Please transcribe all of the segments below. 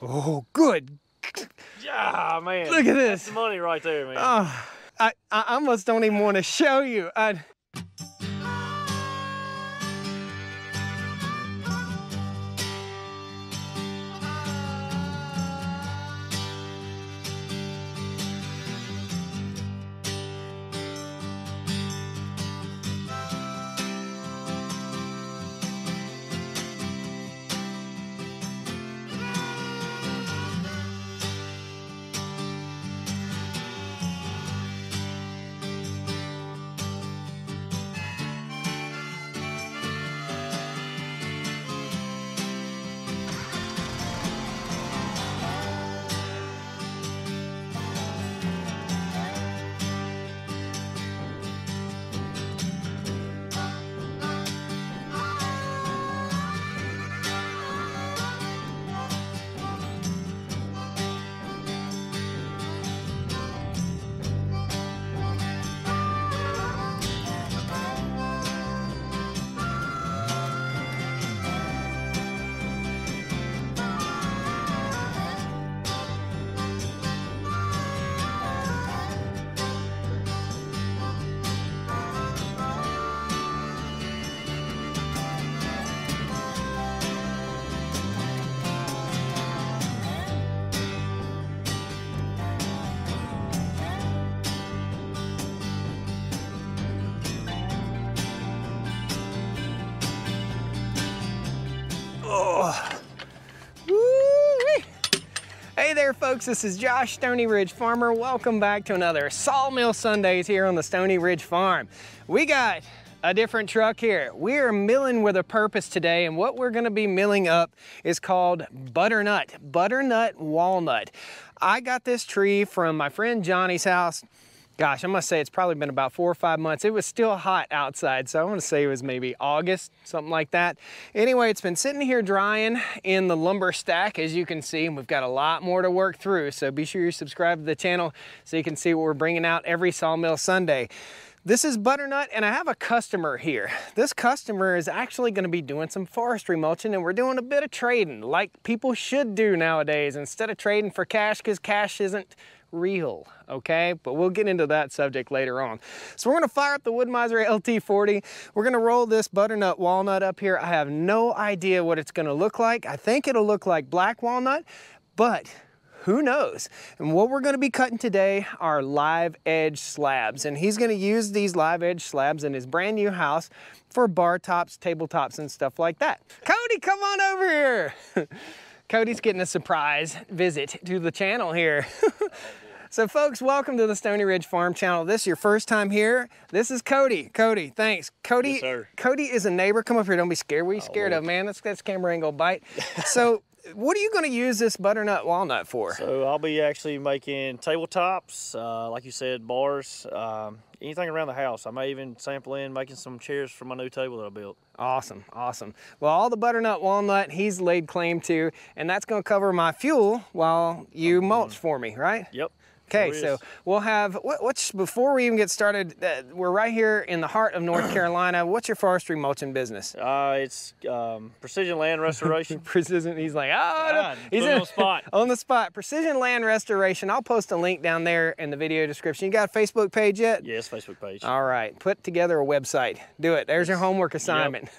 Oh, good. Yeah, man. Look at That's this. the money right there, man. Oh, I, I almost don't even want to show you. I, Woo-wee. Hey there, folks. This is Josh, Stoney Ridge Farmer. Welcome back to another Sawmill Sundays here on the Stoney Ridge Farm. We got a different truck here. We are milling with a purpose today, and what we're gonna be milling up is called butternut, butternut walnut. I got this tree from my friend Johnny's house gosh, I must say it's probably been about four or five months. It was still hot outside, so I want to say it was maybe August, something like that. Anyway, it's been sitting here drying in the lumber stack, as you can see, and we've got a lot more to work through. So be sure you subscribe to the channel so you can see what we're bringing out every Sawmill Sunday. This is Butternut, and I have a customer here. This customer is actually gonna be doing some forestry mulching, and we're doing a bit of trading, like people should do nowadays, instead of trading for cash, because cash isn't real, okay? But we'll get into that subject later on. So we're gonna fire up the Wood-Mizer LT40. We're gonna roll this butternut walnut up here. I have no idea what it's gonna look like. I think it'll look like black walnut, but who knows? And what we're gonna be cutting today are live edge slabs. And he's gonna use these live edge slabs in his brand new house for bar tops, tabletops, and stuff like that. Cody, come on over here. Cody's getting a surprise visit to the channel here. so folks, welcome to the Stoney Ridge Farm channel. This is your first time here. This is Cody. Cody, thanks. Cody, Yes, sir. Cody is a neighbor. Come up here, don't be scared. What are you scared of, man? This, this camera ain't gonna bite. so what are you gonna use this butternut walnut for? So I'll be actually making tabletops, uh, like you said, bars, um, anything around the house. I may even sample in making some chairs for my new table that I built. Awesome, awesome. Well, all the butternut walnut he's laid claim to, and that's gonna cover my fuel while you mm-hmm. mulch for me, right? Yep. Okay, so we'll have, what, what's, before we even get started, uh, we're right here in the heart of North Carolina. What's your forestry mulching business? Uh, it's um, precision land restoration. Precision, he's like, oh, Ah, he's put it on the spot. on the spot. Precision Land Restoration. I'll post a link down there in the video description. You got a Facebook page yet? yes, Facebook page. All right, put together a website. Do it. There's your homework assignment.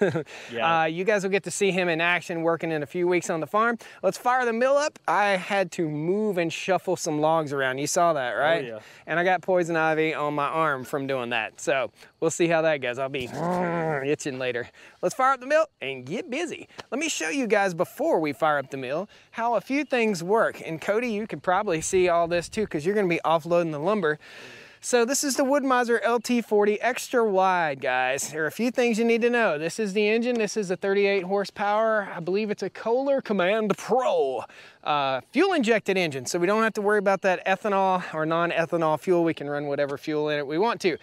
Yeah. uh, you guys will get to see him in action working in a few weeks on the farm. Let's fire the mill up. I had to move and shuffle some logs around. You saw that, oh, right? yeah. And I got poison ivy on my arm from doing that. So we'll see how that goes. I'll be itching later. Let's fire up the mill and get busy. Let me show you guys before we fire up the mill how a few things work. And Cody, you could probably see all this too because you're gonna be offloading the lumber. So this is the Wood-Mizer LT40 extra wide, guys. There are a few things you need to know. This is the engine. This is a 38 horsepower. I believe it's a Kohler Command Pro uh, fuel injected engine. So we don't have to worry about that ethanol or non-ethanol fuel. We can run whatever fuel in it we want to.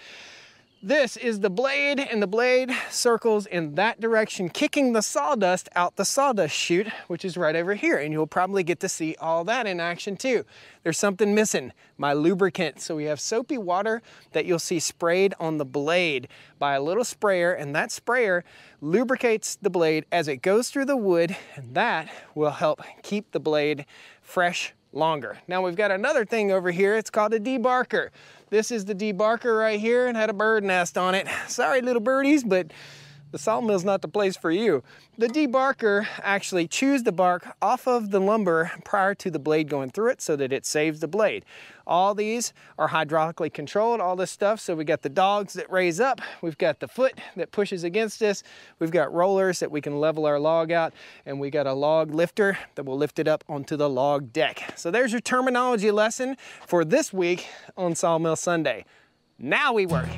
This is the blade and the blade circles in that direction, kicking the sawdust out the sawdust chute, which is right over here. And you'll probably get to see all that in action too. There's something missing, my lubricant. So we have soapy water that you'll see sprayed on the blade by a little sprayer and that sprayer lubricates the blade as it goes through the wood and that will help keep the blade fresh longer. Now we've got another thing over here. It's called a debarker. This is the debarker right here and had a bird nest on it. Sorry little birdies, but the sawmill's not the place for you. The debarker actually chews the bark off of the lumber prior to the blade going through it so that it saves the blade. All these are hydraulically controlled, all this stuff. So we got the dogs that raise up, we've got the foot that pushes against us, we've got rollers that we can level our log out, and we got a log lifter that will lift it up onto the log deck. So there's your terminology lesson for this week on Sawmill Sunday. Now we work.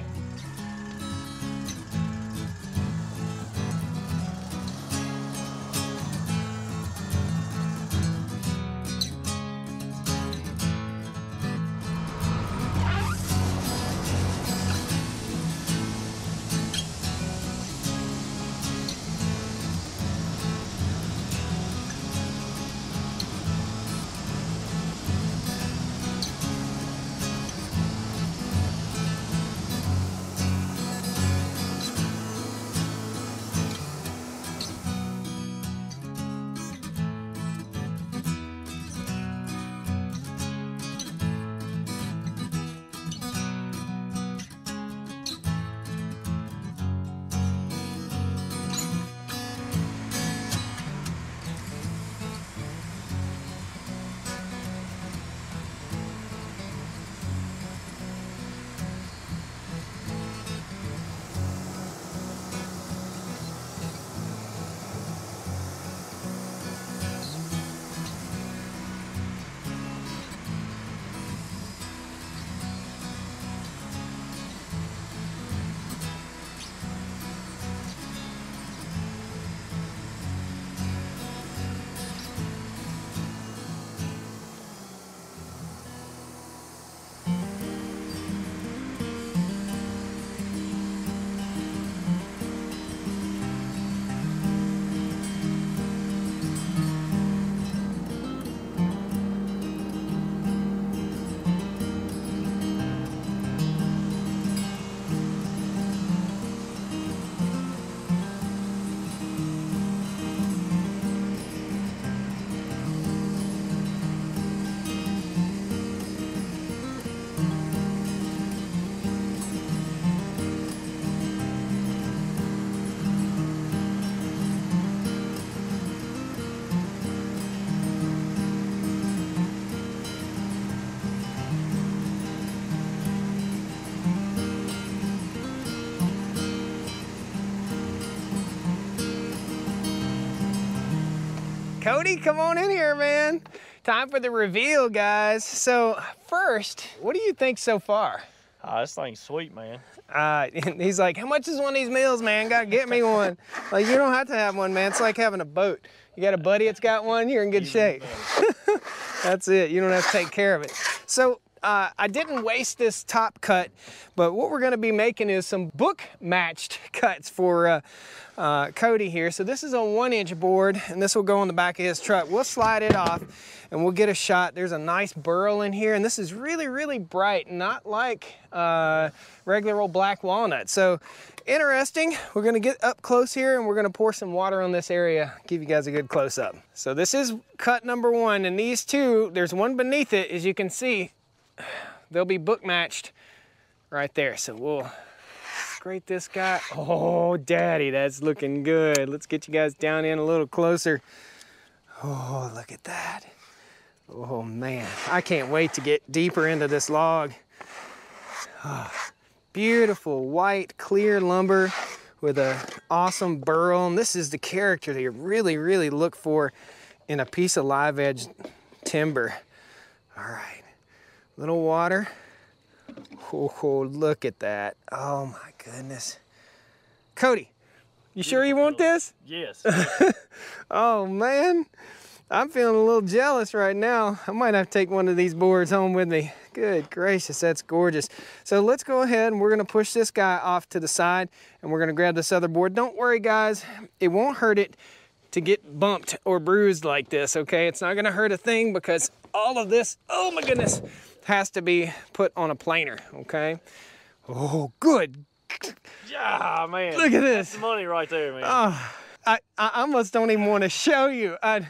Cody, come on in here, man. Time for the reveal, guys. So first, what do you think so far? Ah, this thing's sweet, man. Uh, and he's like, how much is one of these meals, man? Gotta get me one. like, you don't have to have one, man. It's like having a boat. You got a buddy that's got one, you're in good shape. that's it. You don't have to take care of it. So uh, I didn't waste this top cut, but what we're gonna be making is some book matched cuts for uh, uh, Cody here. So this is a one inch board and this will go on the back of his truck. We'll slide it off and we'll get a shot. There's a nice burl in here and this is really, really bright, not like uh, regular old black walnut. So interesting. We're gonna get up close here and we're gonna pour some water on this area, give you guys a good close up. So this is cut number one and these two, there's one beneath it, as you can see, they'll be book matched right there. So we'll scrape this guy. Oh, daddy, that's looking good. Let's get you guys down in a little closer. Oh, look at that. Oh man, I can't wait to get deeper into this log. Oh, beautiful white clear lumber with a awesome burl. And this is the character that you really, really look for in a piece of live edge timber. All right, little water. Oh, look at that. Oh my goodness. Cody, you sure you want this? Yes. oh man. I'm feeling a little jealous right now. I might have to take one of these boards home with me. Good gracious, that's gorgeous. So let's go ahead and we're gonna push this guy off to the side and we're gonna grab this other board. Don't worry guys, it won't hurt it to get bumped or bruised like this, okay? It's not gonna hurt a thing because all of this, oh my goodness, has to be put on a planer, okay? Oh, good. Yeah, man. Look at this. That's money right there, man. Oh, I, I almost don't even want to show you. I,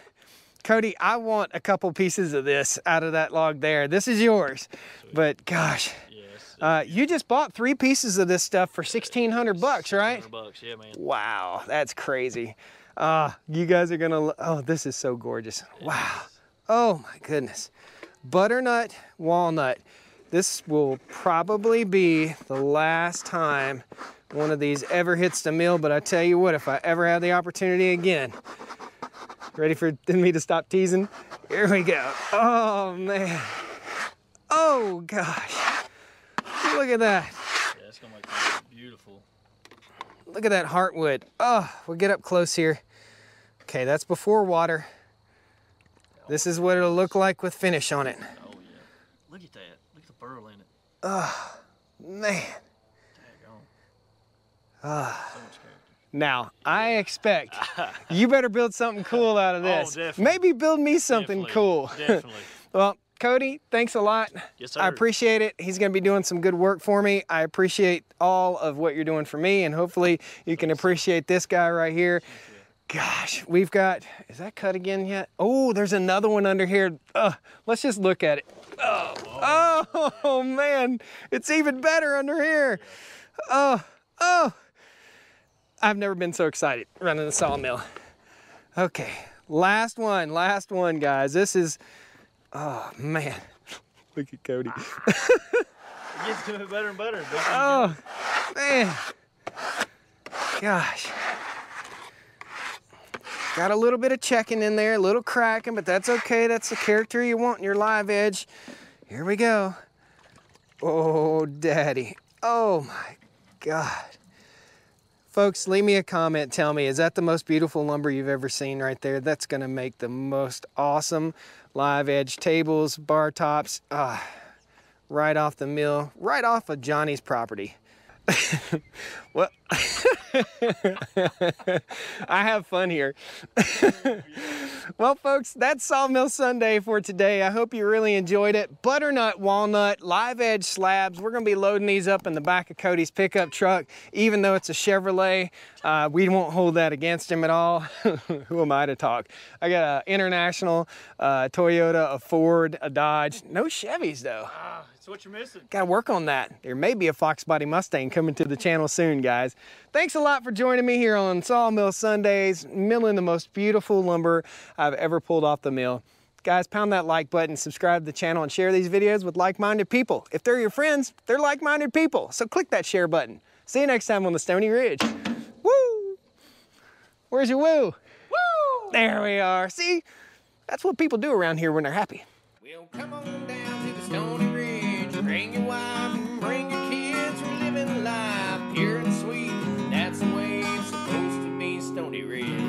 Cody, I want a couple pieces of this out of that log there. This is yours. But gosh, yes. uh, you just bought three pieces of this stuff for 1600 bucks, right? 100 bucks, yeah, man. Wow, that's crazy. Uh, you guys are gonna, oh, this is so gorgeous. Wow. Oh my goodness. Butternut walnut. This will probably be the last time one of these ever hits the mill, but I tell you what, if I ever have the opportunity again, ready for me to stop teasing? Here we go. Oh man. Oh gosh. Look at that. Yeah, it's gonna make beautiful. Look at that heartwood. Oh, we'll get up close here. Okay, that's before water. This is what it'll look like with finish on it. Oh yeah. Look at that. Look at the burl in it. Oh, Man. Ah. So. Now, I expect you better build something cool out of Oh, this. definitely. Maybe build me something Definitely, cool. Definitely. well, Cody, thanks a lot. Yes, sir. I appreciate it. He's going to be doing some good work for me. I appreciate all of what you're doing for me, and hopefully you can appreciate this guy right here. Gosh, we've got, is that cut again yet? Oh, there's another one under here. Uh, let's just look at it. Oh, oh man, it's even better under here. Oh, oh. I've never been so excited running the sawmill. Okay, last one, last one, guys. This is, oh man. Look at Cody. It gets better and better. Oh, man. Gosh. Got a little bit of checking in there, a little cracking, but that's okay. That's the character you want in your live edge. Here we go. Oh, daddy. Oh my God. Folks, leave me a comment. Tell me, is that the most beautiful lumber you've ever seen right there? That's gonna make the most awesome live edge tables, bar tops. Ah, right off the mill, right off of Johnny's property. well, I have fun here. well, folks, that's Sawmill Sunday for today. I hope you really enjoyed it. Butternut, walnut, live edge slabs. We're going to be loading these up in the back of Cody's pickup truck. Even though it's a Chevrolet, uh, we won't hold that against him at all. Who am I to talk? I got an international, uh, Toyota, a Ford, a Dodge. No Chevys, though. It's what you're missing. Got to work on that. There may be a Fox Body Mustang coming to the channel soon, guys. Thanks a lot for joining me here on Sawmill Sundays, milling the most beautiful lumber I've ever pulled off the mill. Guys, pound that like button, subscribe to the channel, and share these videos with like-minded people. If they're your friends, they're like-minded people. So click that share button. See you next time on the Stoney Ridge. Woo! Where's your woo? Woo! There we are. See, that's what people do around here when they're happy. Well, come on down to the Stoney Bring your wife, bring your kids, we're living life pure and sweet. That's the way it's supposed to be, Stoney Ridge.